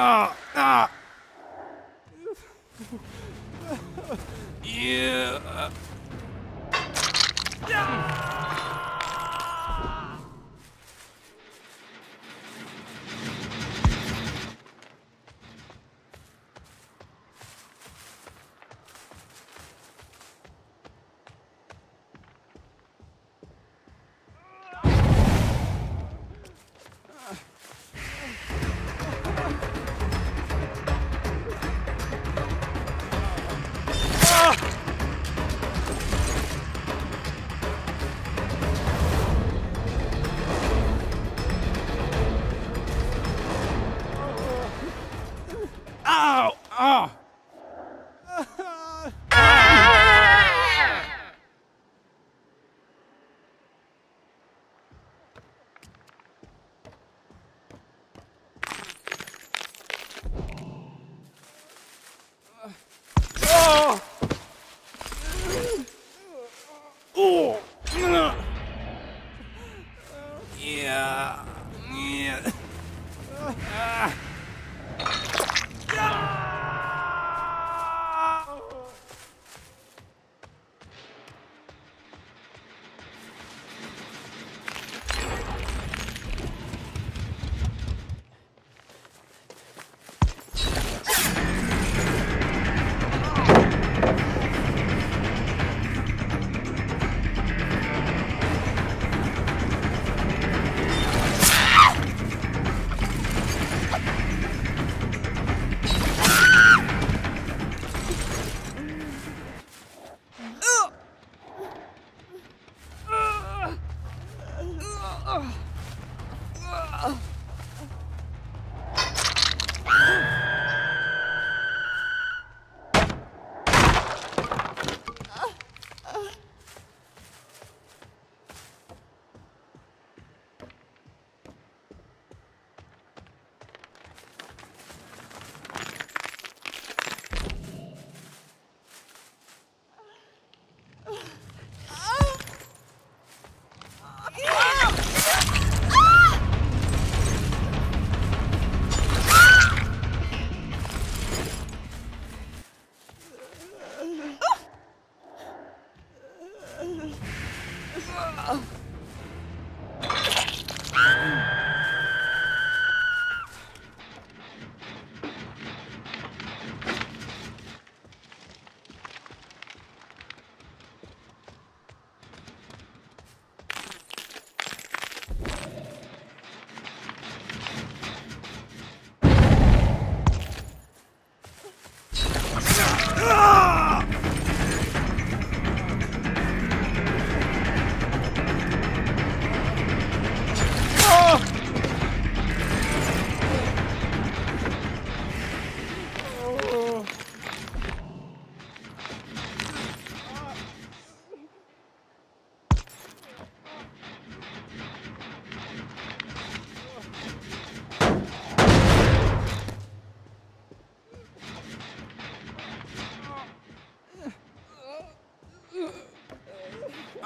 Ah, ah. yeah. yeah. Ow! Oh! Oh! Oh! Yeah. Yeah. Ah.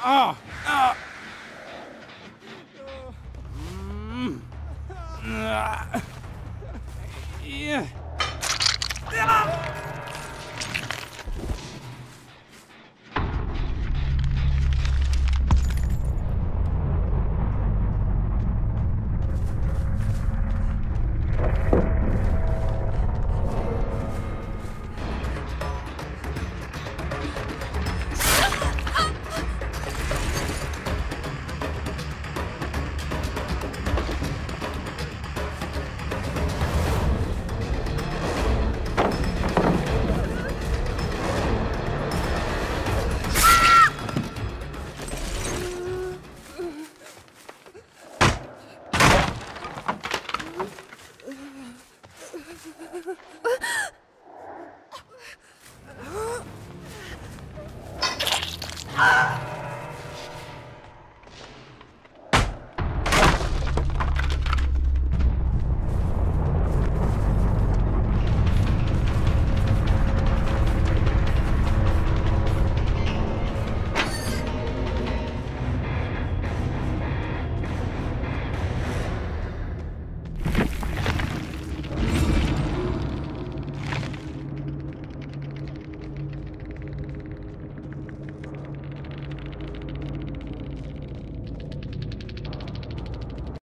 Ah! Ah! Mm. Ah. Yeah. Ah!